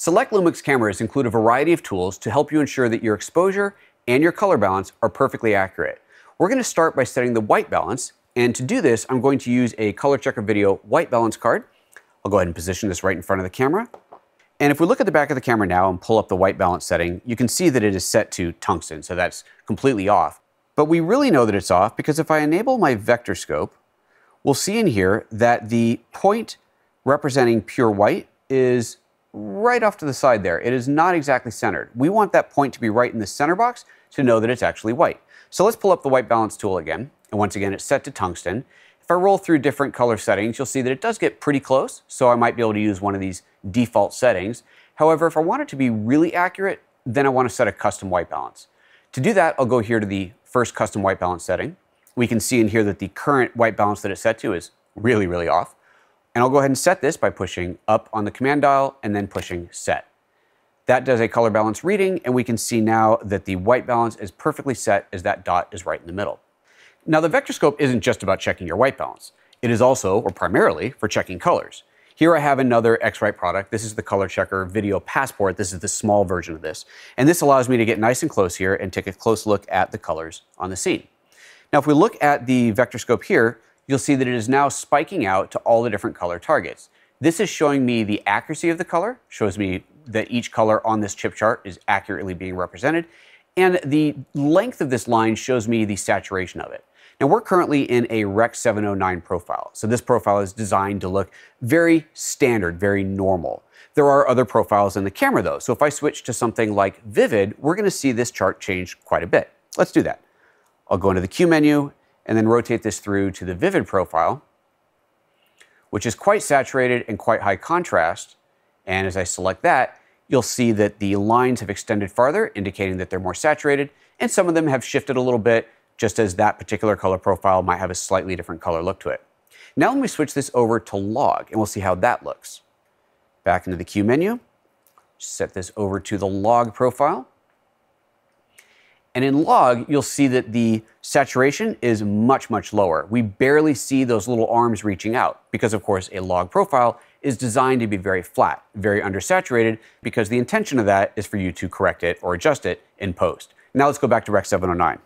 Select Lumix cameras include a variety of tools to help you ensure that your exposure and your color balance are perfectly accurate. We're going to start by setting the white balance, and to do this, I'm going to use a Color Checker Video white balance card. I'll go ahead and position this right in front of the camera. And if we look at the back of the camera now and pull up the white balance setting, you can see that it is set to tungsten, so that's completely off. But we really know that it's off because if I enable my vector scope, we'll see in here that the point representing pure white is right off to the side there. It is not exactly centered. We want that point to be right in the center box to know that it's actually white. So let's pull up the white balance tool again. And once again, it's set to tungsten. If I roll through different color settings, you'll see that it does get pretty close. So I might be able to use one of these default settings. However, if I want it to be really accurate, then I want to set a custom white balance. To do that, I'll go here to the first custom white balance setting. We can see in here that the current white balance that it's set to is really, really off. And I'll go ahead and set this by pushing up on the command dial and then pushing set. That does a color balance reading, and we can see now that the white balance is perfectly set as that dot is right in the middle. Now, the vector scope isn't just about checking your white balance. It is also, or primarily, for checking colors. Here I have another X-Rite product. This is the Color Checker Video Passport. This is the small version of this. And this allows me to get nice and close here and take a close look at the colors on the scene. Now, if we look at the vector scope here, you'll see that it is now spiking out to all the different color targets. This is showing me the accuracy of the color, shows me that each color on this chip chart is accurately being represented, and the length of this line shows me the saturation of it. Now we're currently in a Rec 709 profile. So this profile is designed to look very standard, very normal. There are other profiles in the camera though. So if I switch to something like Vivid, we're gonna see this chart change quite a bit. Let's do that. I'll go into the Q menu and then rotate this through to the Vivid profile, which is quite saturated and quite high contrast. And as I select that, you'll see that the lines have extended farther, indicating that they're more saturated, and some of them have shifted a little bit, just as that particular color profile might have a slightly different color look to it. Now let me switch this over to log, and we'll see how that looks. Back into the Q menu, set this over to the log profile. And in log, you'll see that the saturation is much, much lower. We barely see those little arms reaching out because, of course, a log profile is designed to be very flat, very undersaturated, because the intention of that is for you to correct it or adjust it in post. Now let's go back to Rec 709.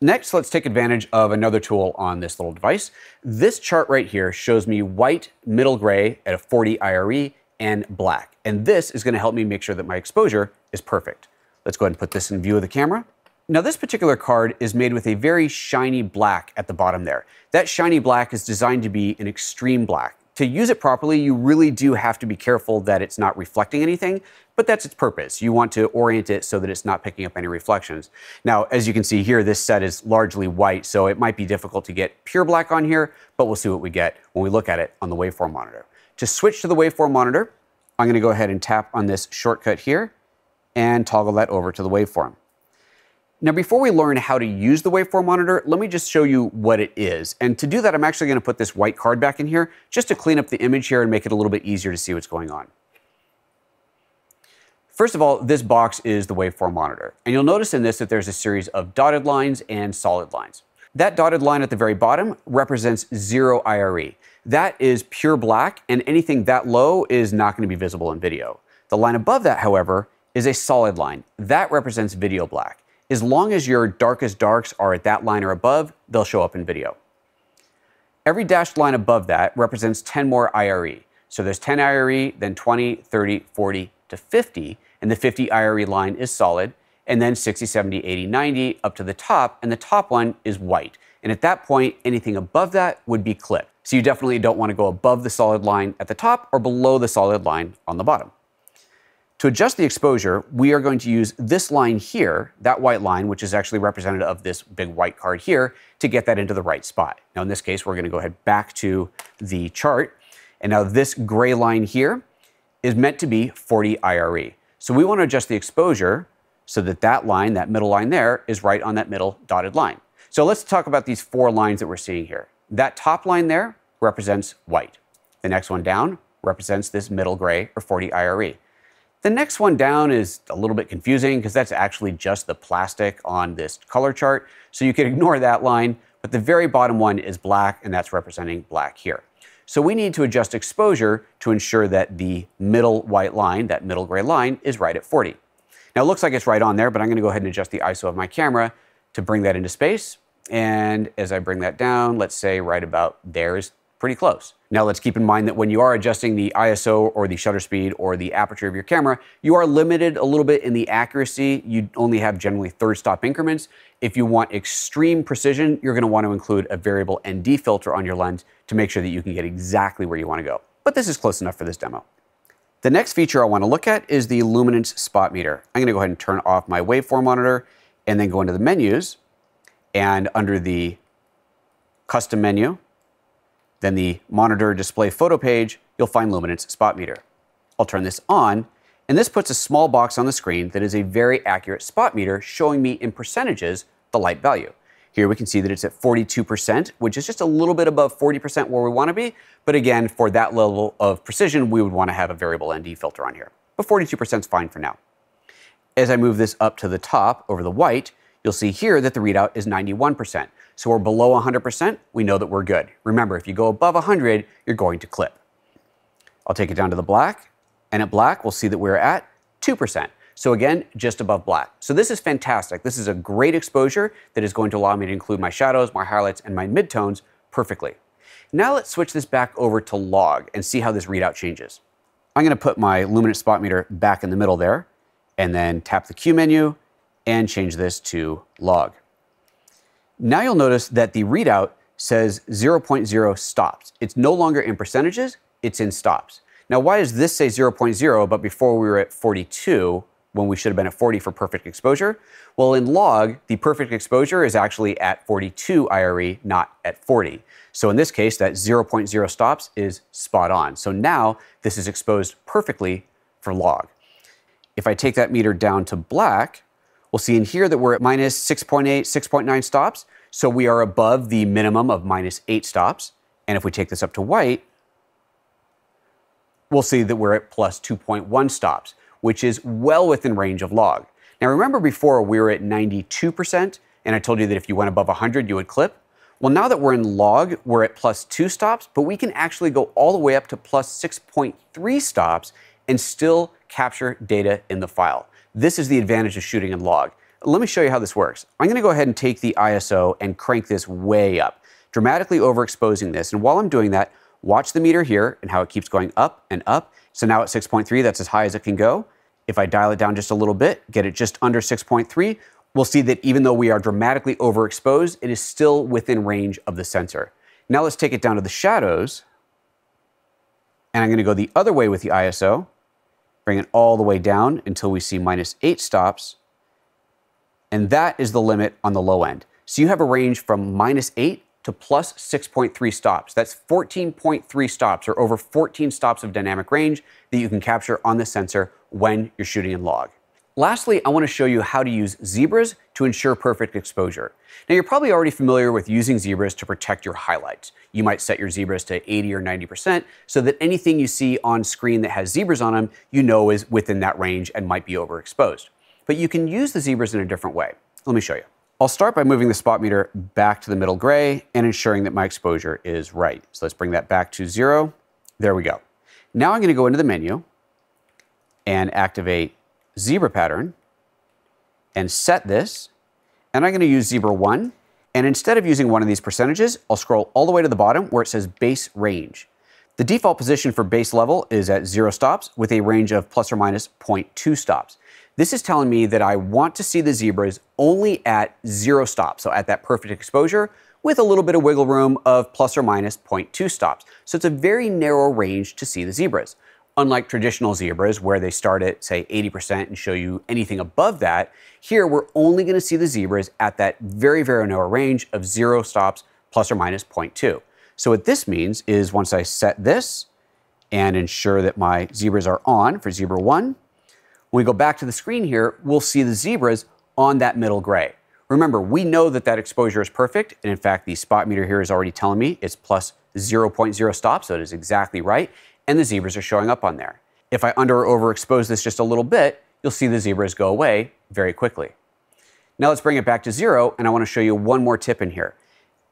Next, let's take advantage of another tool on this little device. This chart right here shows me white, middle gray at a 40 IRE and black. And this is gonna help me make sure that my exposure is perfect. Let's go ahead and put this in view of the camera. Now this particular card is made with a very shiny black at the bottom there. That shiny black is designed to be an extreme black to use it properly, you really do have to be careful that it's not reflecting anything, but that's its purpose. You want to orient it so that it's not picking up any reflections. Now, as you can see here, this set is largely white, so it might be difficult to get pure black on here, but we'll see what we get when we look at it on the waveform monitor. To switch to the waveform monitor, I'm gonna go ahead and tap on this shortcut here and toggle that over to the waveform. Now, before we learn how to use the waveform monitor, let me just show you what it is. And to do that, I'm actually going to put this white card back in here just to clean up the image here and make it a little bit easier to see what's going on. First of all, this box is the waveform monitor. And you'll notice in this that there's a series of dotted lines and solid lines. That dotted line at the very bottom represents zero IRE. That is pure black, and anything that low is not going to be visible in video. The line above that, however, is a solid line. That represents video black. As long as your darkest darks are at that line or above, they'll show up in video. Every dashed line above that represents 10 more IRE. So there's 10 IRE, then 20, 30, 40 to 50, and the 50 IRE line is solid, and then 60, 70, 80, 90 up to the top, and the top one is white. And at that point, anything above that would be clipped. So you definitely don't want to go above the solid line at the top or below the solid line on the bottom. To adjust the exposure, we are going to use this line here, that white line, which is actually representative of this big white card here, to get that into the right spot. Now in this case, we're gonna go ahead back to the chart. And now this gray line here is meant to be 40 IRE. So we wanna adjust the exposure so that that line, that middle line there, is right on that middle dotted line. So let's talk about these four lines that we're seeing here. That top line there represents white. The next one down represents this middle gray or 40 IRE. The next one down is a little bit confusing because that's actually just the plastic on this color chart. So you can ignore that line, but the very bottom one is black and that's representing black here. So we need to adjust exposure to ensure that the middle white line, that middle gray line, is right at 40. Now it looks like it's right on there, but I'm gonna go ahead and adjust the ISO of my camera to bring that into space. And as I bring that down, let's say right about there is pretty close. Now let's keep in mind that when you are adjusting the ISO or the shutter speed or the aperture of your camera, you are limited a little bit in the accuracy. You only have generally third stop increments. If you want extreme precision, you're gonna want to include a variable ND filter on your lens to make sure that you can get exactly where you wanna go. But this is close enough for this demo. The next feature I wanna look at is the luminance spot meter. I'm gonna go ahead and turn off my waveform monitor and then go into the menus and under the custom menu, then the monitor display photo page, you'll find luminance spot meter. I'll turn this on, and this puts a small box on the screen that is a very accurate spot meter showing me in percentages the light value. Here we can see that it's at 42%, which is just a little bit above 40% where we want to be. But again, for that level of precision, we would want to have a variable ND filter on here. But 42% is fine for now. As I move this up to the top over the white, you'll see here that the readout is 91%. So we're below 100%, we know that we're good. Remember, if you go above 100, you're going to clip. I'll take it down to the black, and at black, we'll see that we're at 2%. So again, just above black. So this is fantastic. This is a great exposure that is going to allow me to include my shadows, my highlights, and my midtones perfectly. Now let's switch this back over to log and see how this readout changes. I'm gonna put my luminance spot meter back in the middle there, and then tap the Q menu and change this to log. Now you'll notice that the readout says 0.0 stops. It's no longer in percentages, it's in stops. Now, why does this say 0.0, but before we were at 42, when we should have been at 40 for perfect exposure? Well, in log, the perfect exposure is actually at 42 IRE, not at 40. So in this case, that 0.0 stops is spot on. So now this is exposed perfectly for log. If I take that meter down to black, we'll see in here that we're at minus 6.8, 6.9 stops. So we are above the minimum of minus 8 stops. And if we take this up to white, we'll see that we're at plus 2.1 stops, which is well within range of log. Now remember before we were at 92%, and I told you that if you went above 100, you would clip? Well, now that we're in log, we're at plus 2 stops, but we can actually go all the way up to plus 6.3 stops and still capture data in the file. This is the advantage of shooting in log. Let me show you how this works. I'm going to go ahead and take the ISO and crank this way up, dramatically overexposing this. And while I'm doing that, watch the meter here and how it keeps going up and up. So now at 6.3, that's as high as it can go. If I dial it down just a little bit, get it just under 6.3, we'll see that even though we are dramatically overexposed, it is still within range of the sensor. Now let's take it down to the shadows. And I'm going to go the other way with the ISO bring it all the way down until we see minus 8 stops. And that is the limit on the low end. So you have a range from minus 8 to plus 6.3 stops. That's 14.3 stops, or over 14 stops of dynamic range that you can capture on the sensor when you're shooting in log. Lastly, I want to show you how to use zebras to ensure perfect exposure. Now, you're probably already familiar with using zebras to protect your highlights. You might set your zebras to 80 or 90% so that anything you see on screen that has zebras on them, you know is within that range and might be overexposed. But you can use the zebras in a different way. Let me show you. I'll start by moving the spot meter back to the middle gray and ensuring that my exposure is right. So let's bring that back to zero. There we go. Now I'm going to go into the menu and activate zebra pattern and set this. And I'm going to use zebra 1. And instead of using one of these percentages, I'll scroll all the way to the bottom where it says base range. The default position for base level is at 0 stops with a range of plus or minus 0.2 stops. This is telling me that I want to see the zebras only at 0 stops, so at that perfect exposure, with a little bit of wiggle room of plus or minus 0.2 stops. So it's a very narrow range to see the zebras. Unlike traditional zebras, where they start at, say, 80% and show you anything above that, here we're only going to see the zebras at that very, very narrow range of zero stops plus or minus 0.2. So what this means is once I set this and ensure that my zebras are on for zebra 1, when we go back to the screen here, we'll see the zebras on that middle gray. Remember, we know that that exposure is perfect, and in fact, the spot meter here is already telling me it's plus 0.0 stops, so it is exactly right and the zebras are showing up on there. If I under or overexpose this just a little bit, you'll see the zebras go away very quickly. Now let's bring it back to zero, and I want to show you one more tip in here.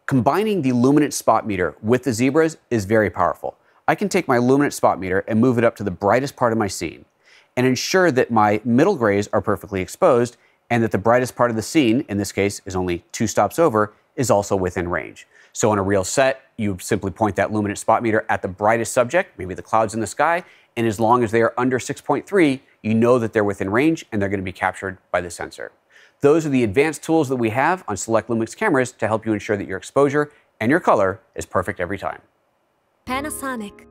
Combining the luminance spot meter with the zebras is very powerful. I can take my luminance spot meter and move it up to the brightest part of my scene and ensure that my middle grays are perfectly exposed and that the brightest part of the scene, in this case is only two stops over, is also within range. So on a real set, you simply point that luminance spot meter at the brightest subject, maybe the clouds in the sky, and as long as they are under 6.3, you know that they're within range and they're going to be captured by the sensor. Those are the advanced tools that we have on select Lumix cameras to help you ensure that your exposure and your color is perfect every time. Panasonic